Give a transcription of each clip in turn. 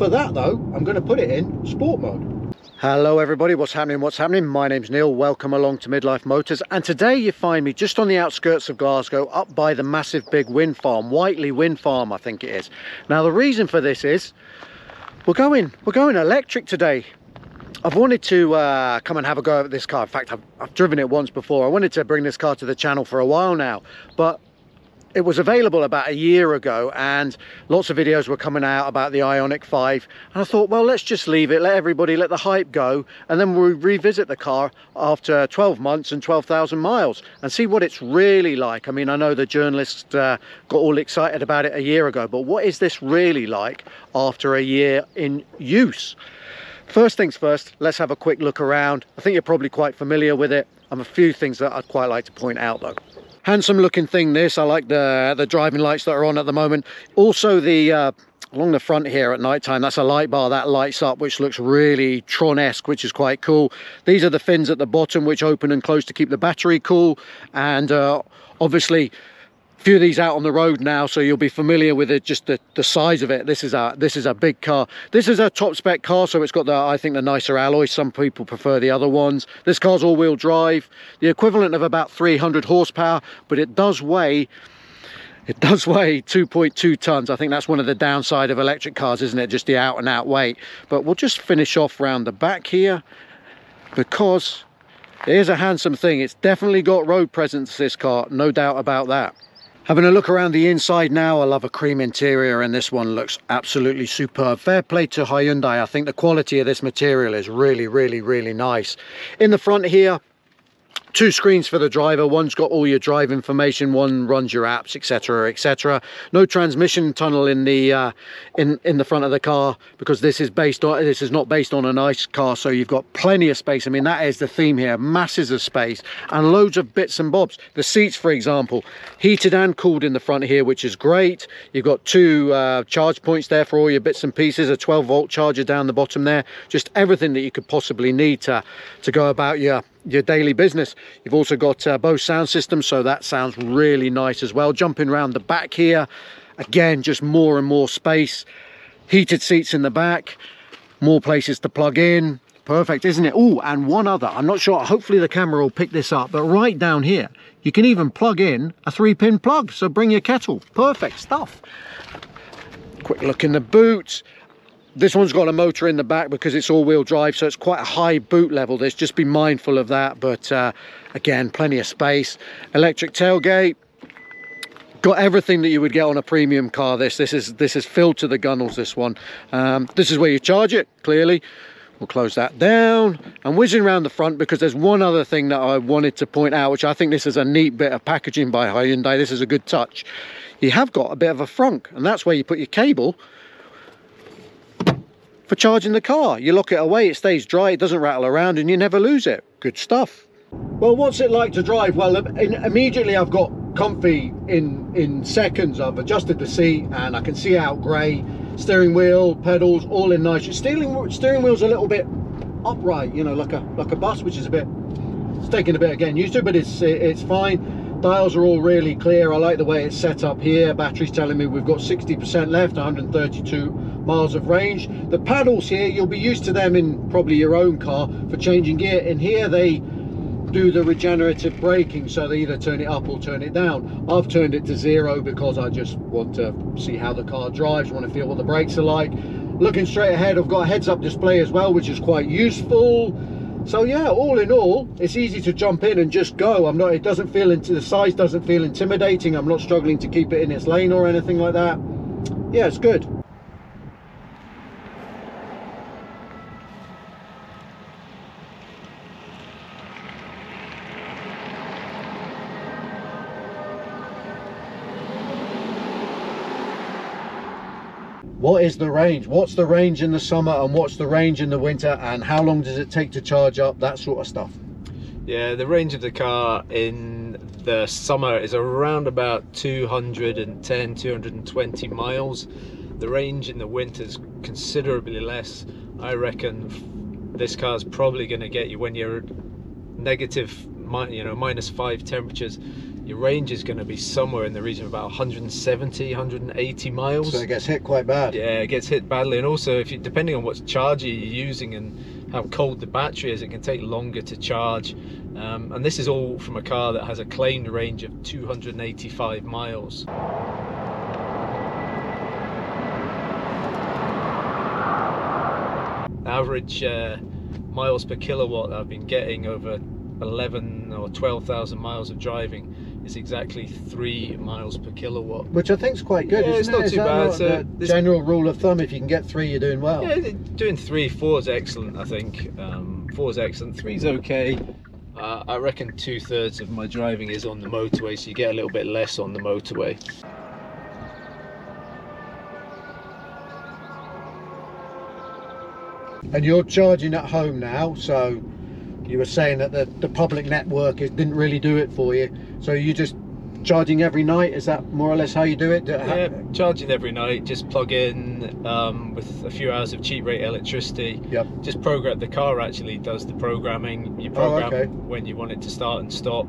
of that though. I'm going to put it in sport mode. Hello everybody, what's happening, what's happening? My name's Neil, welcome along to Midlife Motors and today you find me just on the outskirts of Glasgow up by the massive big wind farm, Whitelee Wind Farm I think it is. Now the reason for this is we're going, we're going electric today. I've wanted to uh, come and have a go at this car. In fact, I've, I've driven it once before. I wanted to bring this car to the channel for a while now, but it was available about a year ago and lots of videos were coming out about the Ioniq 5 and I thought well let's just leave it let everybody let the hype go and then we'll revisit the car after 12 months and 12,000 miles and see what it's really like. I mean I know the journalists uh, got all excited about it a year ago but what is this really like after a year in use? First things first let's have a quick look around. I think you're probably quite familiar with it. And a few things that I'd quite like to point out though handsome looking thing this. I like the the driving lights that are on at the moment. Also the uh, along the front here at night time that's a light bar that lights up which looks really tron-esque which is quite cool. These are the fins at the bottom which open and close to keep the battery cool. And uh, obviously few of these out on the road now so you'll be familiar with it just the, the size of it. This is a this is a big car. This is a top spec car so it's got the i think the nicer alloys some people prefer the other ones. This car's all-wheel drive the equivalent of about 300 horsepower but it does weigh it does weigh 2.2 tons. I think that's one of the downside of electric cars isn't it? Just the out and out weight. But we'll just finish off round the back here because it is a handsome thing. It's definitely got road presence this car. No doubt about that Having a look around the inside now, I love a cream interior and this one looks absolutely superb. Fair play to Hyundai. I think the quality of this material is really, really, really nice. In the front here, two screens for the driver. One's got all your drive information one runs your apps etc etc no transmission tunnel in the uh, in in the front of the car because this is based on this is not based on a nice car so you've got plenty of space. I mean that is the theme here masses of space and loads of bits and bobs. The seats for example heated and cooled in the front here which is great. You've got two uh, charge points there for all your bits and pieces a 12 volt charger down the bottom there. Just everything that you could possibly need to to go about your your daily business. You've also got uh, Bose sound system, so that sounds really nice as well. Jumping around the back here, again, just more and more space. Heated seats in the back, more places to plug in. Perfect, isn't it? Oh, and one other, I'm not sure, hopefully the camera will pick this up, but right down here, you can even plug in a three pin plug, so bring your kettle. Perfect stuff. Quick look in the boots this one's got a motor in the back because it's all-wheel drive, so it's quite a high boot level. This just be mindful of that. But uh, again, plenty of space. Electric tailgate. Got everything that you would get on a premium car. This this is this is filled to the gunnels. This one. Um, this is where you charge it. Clearly, we'll close that down and whizzing around the front because there's one other thing that I wanted to point out, which I think this is a neat bit of packaging by Hyundai. This is a good touch. You have got a bit of a frunk, and that's where you put your cable for charging the car. You lock it away, it stays dry, it doesn't rattle around and you never lose it. Good stuff. Well, what's it like to drive? Well, in, immediately I've got comfy in, in seconds. I've adjusted the seat and I can see out grey. Steering wheel, pedals, all in nice. Steering, steering wheel's a little bit upright, you know, like a like a bus, which is a bit, it's taking a bit getting used to, but it's it's fine dials are all really clear. I like the way it's set up here. Battery's telling me we've got 60 percent left 132 miles of range. The paddles here you'll be used to them in probably your own car for changing gear. In here they do the regenerative braking so they either turn it up or turn it down. I've turned it to zero because i just want to see how the car drives want to feel what the brakes are like. Looking straight ahead i've got a heads-up display as well which is quite useful so yeah all in all it's easy to jump in and just go. I'm not it doesn't feel into the size doesn't feel intimidating. I'm not struggling to keep it in its lane or anything like that. Yeah it's good what is the range? What's the range in the summer and what's the range in the winter and how long does it take to charge up? That sort of stuff. Yeah the range of the car in the summer is around about 210 220 miles. The range in the winter is considerably less. I reckon this car is probably going to get you when you're negative you know minus five temperatures your range is going to be somewhere in the region of about 170, 180 miles. So it gets hit quite bad. Yeah, it gets hit badly, and also if you, depending on what charger you're using and how cold the battery is, it can take longer to charge. Um, and this is all from a car that has a claimed range of 285 miles. Average uh, miles per kilowatt I've been getting over 11 or 12,000 miles of driving is exactly three miles per kilowatt. Which I think is quite good, Yeah, it's it? not Is too bad. not this- general rule of thumb, if you can get three, you're doing well. Yeah, doing three, four is excellent. I think um, four is excellent. Three's okay. Uh, I reckon two thirds of my driving is on the motorway, so you get a little bit less on the motorway. And you're charging at home now, so you were saying that the, the public network is, didn't really do it for you. So you just charging every night? Is that more or less how you do it? Yeah, charging every night. Just plug in um, with a few hours of cheap rate electricity. Yep. Just program. The car actually does the programming. You Oh, program okay. when you want it to start and stop,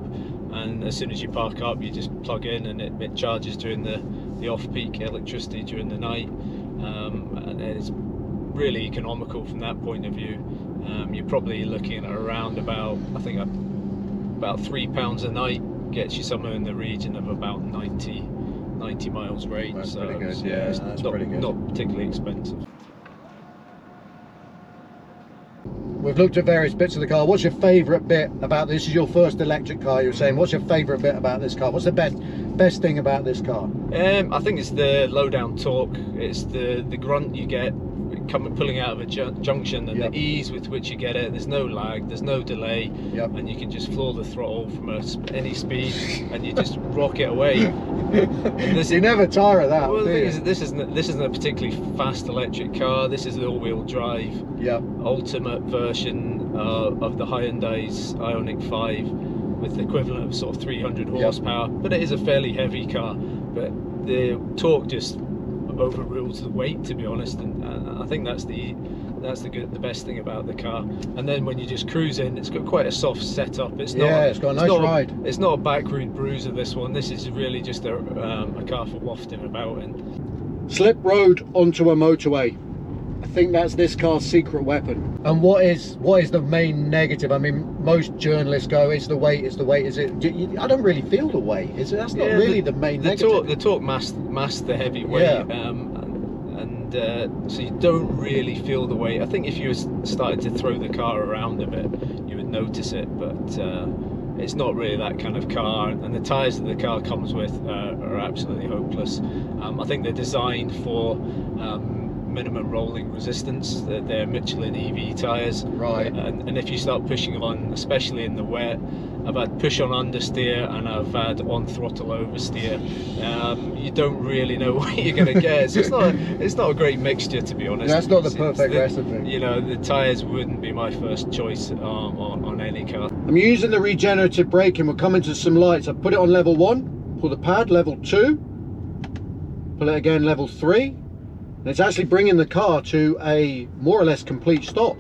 and as soon as you park up, you just plug in, and it, it charges during the the off-peak electricity during the night, um, and it's really economical from that point of view. Um, you're probably looking at around about I think about three pounds a night gets you somewhere in the region of about 90, 90 miles range. That's so pretty good, it's- yeah, it's that's not, pretty good. not particularly expensive. We've looked at various bits of the car. What's your favourite bit about this? Is your first electric car? You're saying. What's your favourite bit about this car? What's the best best thing about this car? Um, I think it's the low down torque. It's the the grunt you get coming pulling out of a ju- junction and Yep. the ease with which you get it. There's no lag. There's no delay. Yep. And you can just floor the throttle from a, any speed and you just rock it away. This you never tire of that. well, the thing is, this isn't this isn't a particularly fast electric car. This is the all-wheel drive. Yep. ultimate version uh, of the Hyundai's Ioniq 5 with the equivalent of sort of 300 Yep. horsepower. But it is a fairly heavy car. But the torque just overrules the weight, to be honest. And, and I think that's the that's the good, the best thing about the car. And then when you just cruise in, it's got quite a soft setup. It's not. Yeah, it's got a nice not ride. it's not a back road bruiser. This one. This is really just a um, a car for wafting about in. Slip road onto a motorway. I think that's this car's secret weapon. And what is what is the main negative? I mean, most journalists go, "Is the weight. Is the weight." Is it? do you- I don't really feel the weight. Is it? That's not Yeah, really the, main the negative. torque the torque masked masked the heavy weight Yeah. um, and, and uh, so you don't really feel the weight I think if you s- started to throw the car around a bit you would notice it but uh, it's not really that kind of car and the tyres that the car comes with uh, are absolutely hopeless um, I think they're designed for um, minimum rolling resistance they're, they're Michelin EV tyres Right. and, and if you start pushing on especially in the wet I've had push on understeer and I've had on throttle oversteer. Um, you don't really know what you're going to get. So it's not a, it's not a great mixture to be honest. That's not the perfect recipe. You know the tyres wouldn't be my first choice um, on, on any car. I'm using the regenerative braking. We're coming to some lights. I put it on level one, pull the pad, level two, pull it again, level three. And it's actually bringing the car to a more or less complete stop.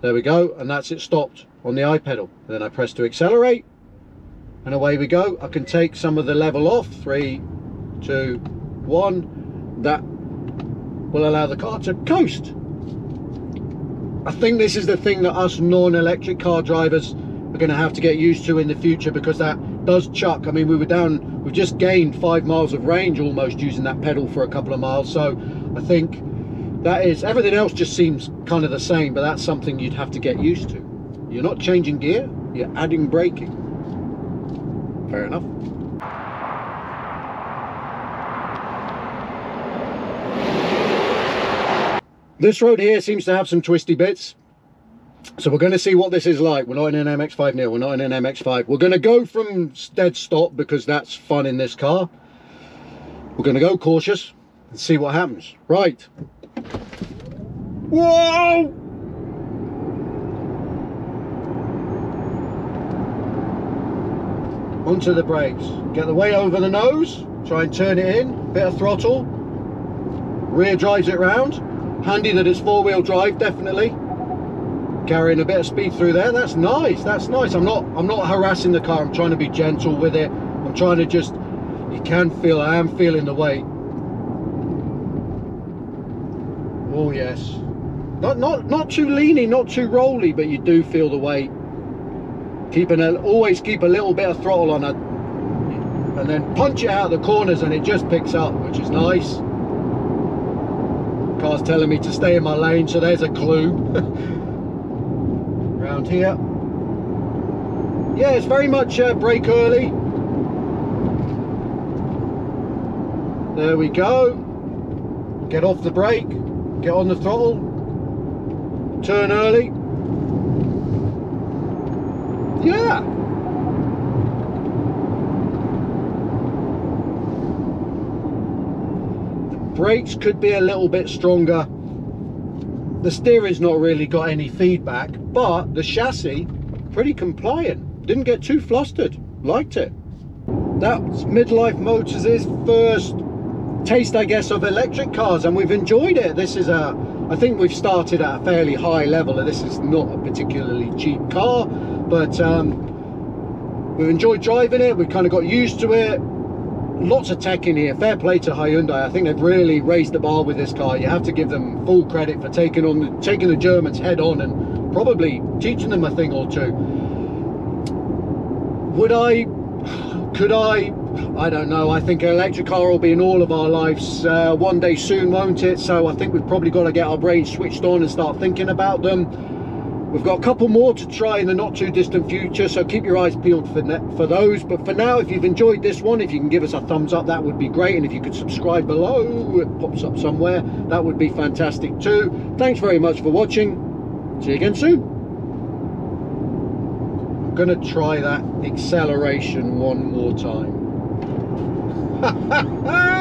There we go, and that's it stopped on the i-Pedal. And then I press to accelerate, and away we go. I can take some of the level off. Three, two, one. That will allow the car to coast. I think this is the thing that us non-electric car drivers are going to have to get used to in the future because that does chuck. I mean, we were down, we've just gained five miles of range almost using that pedal for a couple of miles. So I think that is, everything else just seems kind of the same, but that's something you'd have to get used to. You're not changing gear, you're adding braking. Fair enough. This road here seems to have some twisty bits. So we're going to see what this is like. We're not in an MX-5 Neil. We're not in an MX-5. We're going to go from dead stop because that's fun in this car. We're going to go cautious and see what happens. Right. Whoa! Onto the brakes. Get the way over the nose. Try and turn it in. Bit of throttle. Rear drives it round. Handy that it's four-wheel drive, definitely. Carrying a bit of speed through there. That's nice. That's nice. I'm not I'm not harassing the car. I'm trying to be gentle with it. I'm trying to just you can feel I am feeling the weight. Oh yes. Not not not too leany, not too rolly, but you do feel the weight. Keeping a always keep a little bit of throttle on it and then punch it out of the corners and it just picks up, which is nice. Car's telling me to stay in my lane, so there's a clue. Around here. Yeah, it's very much uh, brake early. There we go. Get off the brake, get on the throttle, turn early. Yeah. brakes could be a little bit stronger the steering's not really got any feedback but the chassis pretty compliant. Didn't get too flustered. Liked it. That's midlife motors' first taste i guess of electric cars and we've enjoyed it. This is a i think we've started at a fairly high level and this is not a particularly cheap car but um, we've enjoyed driving it. We've kind of got used to it lots of tech in here. Fair play to Hyundai. I think they've really raised the bar with this car. You have to give them full credit for taking on the, taking the Germans head on and probably teaching them a thing or two. Would I could I? I don't know. I think an electric car will be in all of our lives uh, one day soon won't it? So I think we've probably got to get our brains switched on and start thinking about them We've got a couple more to try in the not too distant future, so keep your eyes peeled for, for those. But for now, if you've enjoyed this one, if you can give us a thumbs up, that would be great. And if you could subscribe below, it pops up somewhere, that would be fantastic too. Thanks very much for watching. See you again soon. I'm going to try that acceleration one more time.